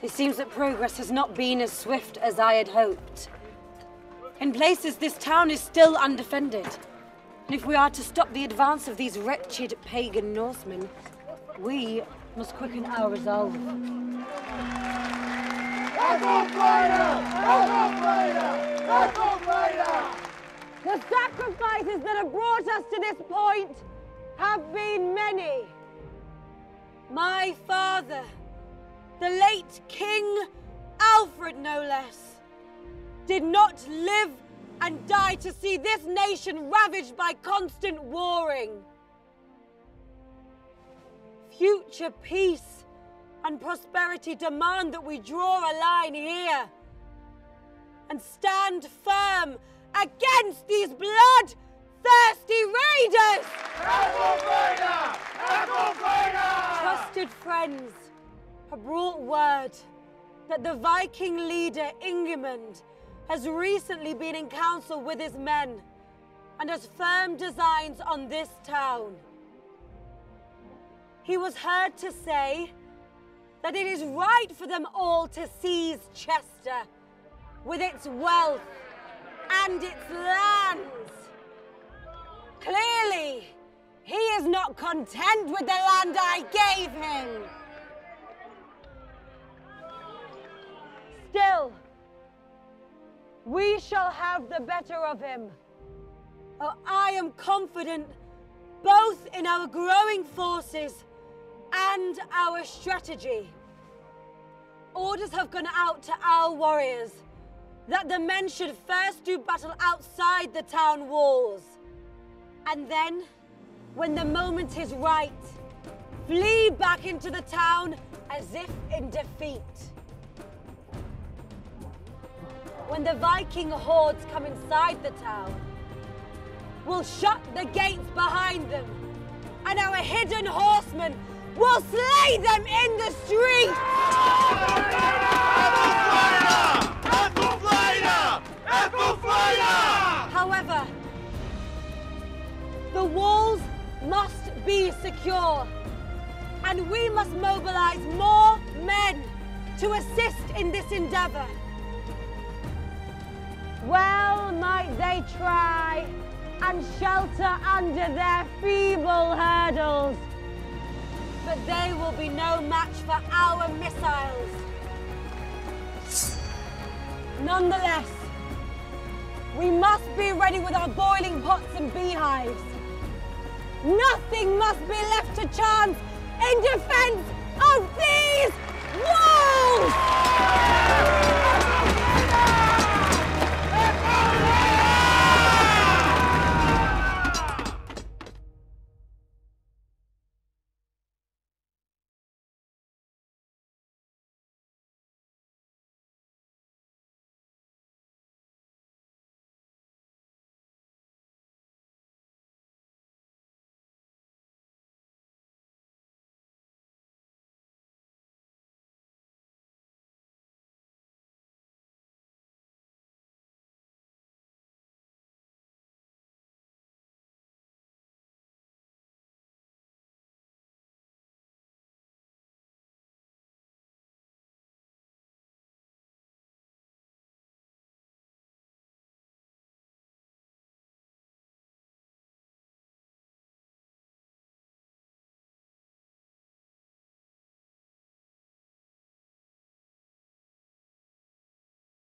It seems that progress has not been as swift as I had hoped. In places, this town is still undefended. And if we are to stop the advance of these wretched pagan Norsemen, we must quicken our resolve. The sacrifices that have brought us to this point have been many. My father, the late King Alfred, no less, did not live and die to see this nation ravaged by constant warring. Future peace and prosperity demand that we draw a line here and stand firm against these bloodthirsty blood thirsty raiders! Trusted friends brought word that the Viking leader Ingemund has recently been in council with his men and has firm designs on this town. He was heard to say that it is right for them all to seize Chester with its wealth and its lands. Clearly, he is not content with the land I gave him. Still, we shall have the better of him. Oh, I am confident both in our growing forces and our strategy. Orders have gone out to our warriors that the men should first do battle outside the town walls. And then, when the moment is right, flee back into the town as if in defeat. When the Viking hordes come inside the town, we'll shut the gates behind them, and our hidden horsemen will slay them in the street! However, the walls must be secure, and we must mobilize more men to assist in this endeavor. Well might they try and shelter under their feeble hurdles. But they will be no match for our missiles. Nonetheless, we must be ready with our boiling pots and beehives. Nothing must be left to chance in defense of these walls!